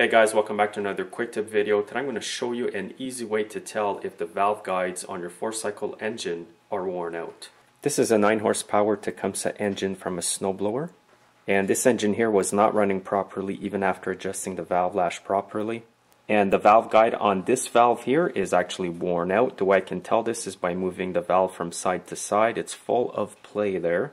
Hey guys, welcome back to another quick tip video. Today I'm going to show you an easy way to tell if the valve guides on your 4-cycle engine are worn out. This is a 9 horsepower Tecumseh engine from a snowblower. And this engine here was not running properly even after adjusting the valve lash properly. And the valve guide on this valve here is actually worn out. The way I can tell this is by moving the valve from side to side. It's full of play there.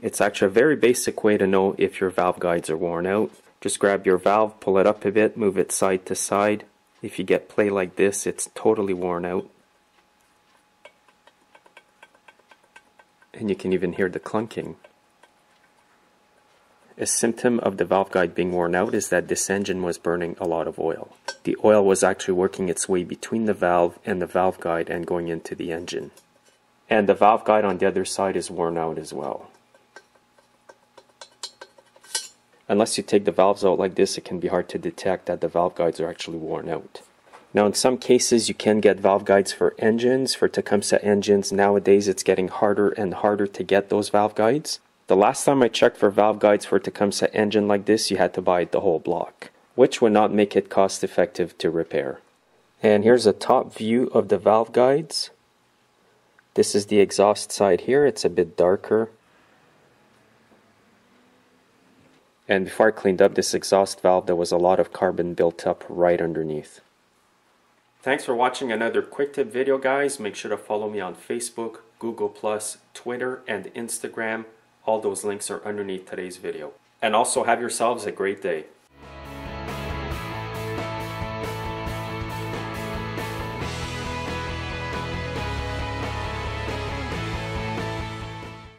It's actually a very basic way to know if your valve guides are worn out. Just grab your valve, pull it up a bit, move it side to side. If you get play like this, it's totally worn out. And you can even hear the clunking. A symptom of the valve guide being worn out is that this engine was burning a lot of oil. The oil was actually working its way between the valve and the valve guide and going into the engine. And the valve guide on the other side is worn out as well. Unless you take the valves out like this, it can be hard to detect that the valve guides are actually worn out. Now, in some cases, you can get valve guides for engines. For Tecumseh engines, nowadays it's getting harder and harder to get those valve guides. The last time I checked for valve guides for Tecumseh engine like this, you had to buy the whole block, which would not make it cost effective to repair. And here's a top view of the valve guides. This is the exhaust side here, it's a bit darker. And before I cleaned up this exhaust valve, there was a lot of carbon built up right underneath. Thanks for watching another quick tip video guys. Make sure to follow me on Facebook, Google+, Twitter, and Instagram. All those links are underneath today's video. And also have yourselves a great day.